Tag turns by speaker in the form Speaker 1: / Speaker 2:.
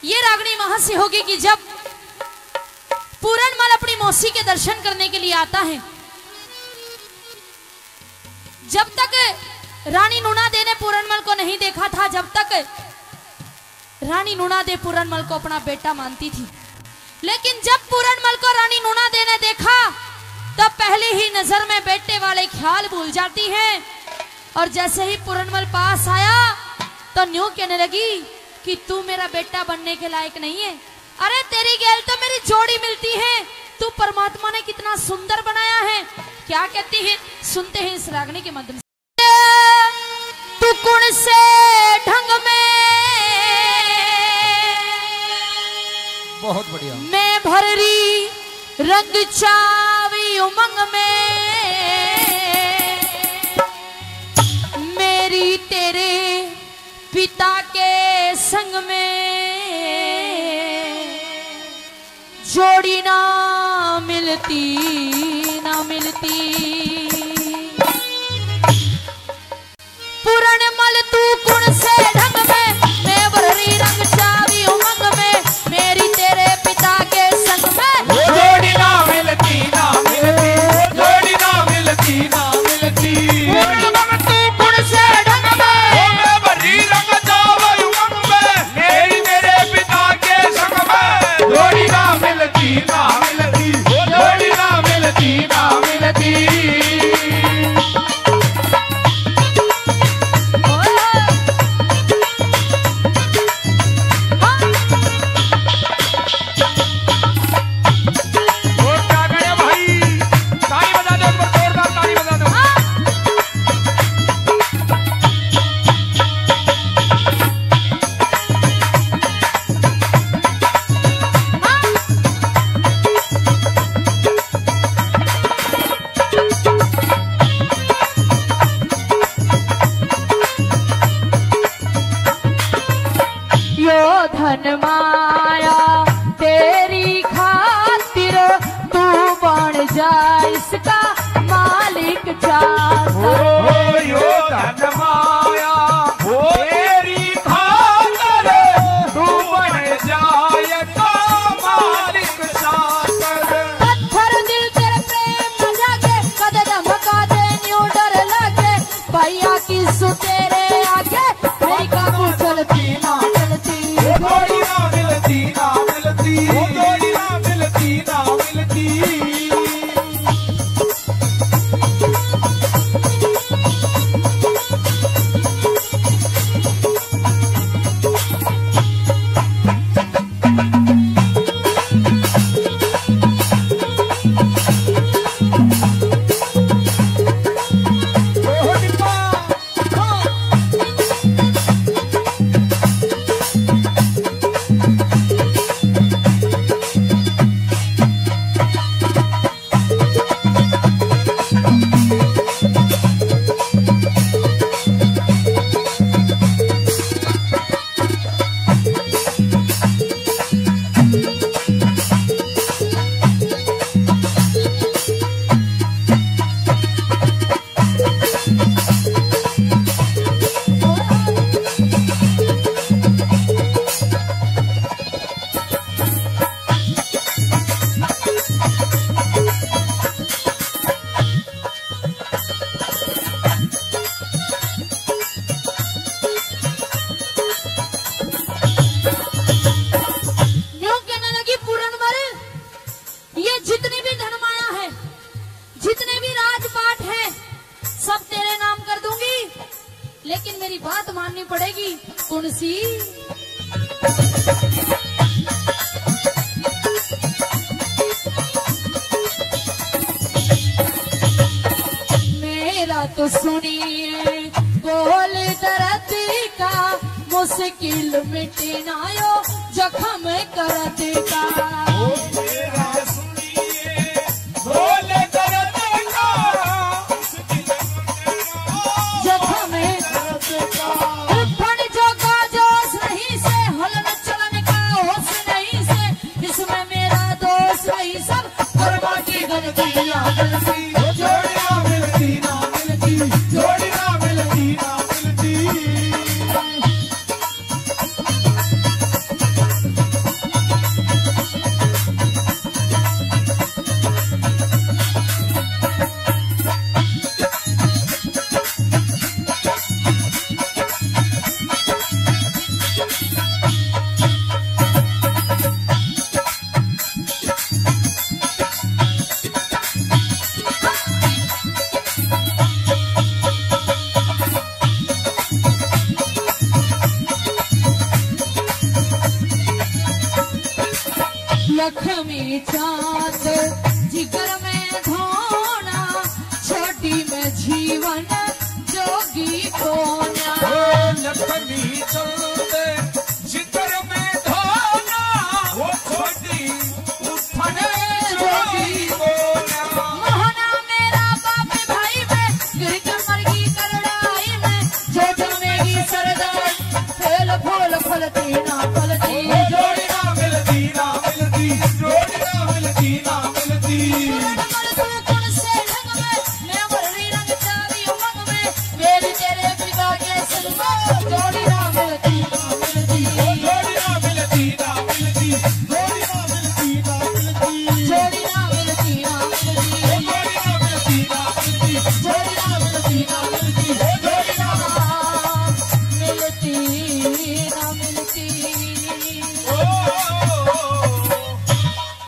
Speaker 1: ये रागनी वहाँ से होगी कि जब पूरनमल अपनी मौसी के दर्शन करने के लिए आता है, जब तक रानी नूना दे ने पूरनमल को नहीं देखा था, जब तक रानी नूना दे पूरनमल को अपना बेटा मानती थी। लेकिन जब पूरनमल को रानी नूना दे ने देखा, तब पहले ही नज़र में बेटे वाले ख्याल भूल जाती है। और जैसे ही पूरनमल पास आया तो न्यू कहने लगी कि तू मेरा बेटा बनने के लायक नहीं है? अरे तेरी गैल तो मेरी जोड़ी मिलती है। तू परमात्मा ने कितना सुंदर बनाया है। क्या कहती है? सुनते हैं इस रागनी के माध्यम से। तू कुण से ढंग में?
Speaker 2: बहुत बढ़िया।
Speaker 1: मैं भररी रंग चावी उमंग में। मेरी तेरे पिता संग में जोड़ी ना मिलती ना मिलती। भैया की सु तेरे आगे मेरी काबू चलती ना जितने भी राजपाट है, सब तेरे नाम कर दूँगी। लेकिन मेरी बात माननी पड़ेगी कौन सी मेरा तो सुनिए बोल दर्द का मुश्किल मिटनायो, जखम करत का
Speaker 3: की
Speaker 1: गलतियाँ लक्ष्मी चाँद जिगर में धोना छोटी में जीवन जोगी कोना।
Speaker 3: लक्ष्मी।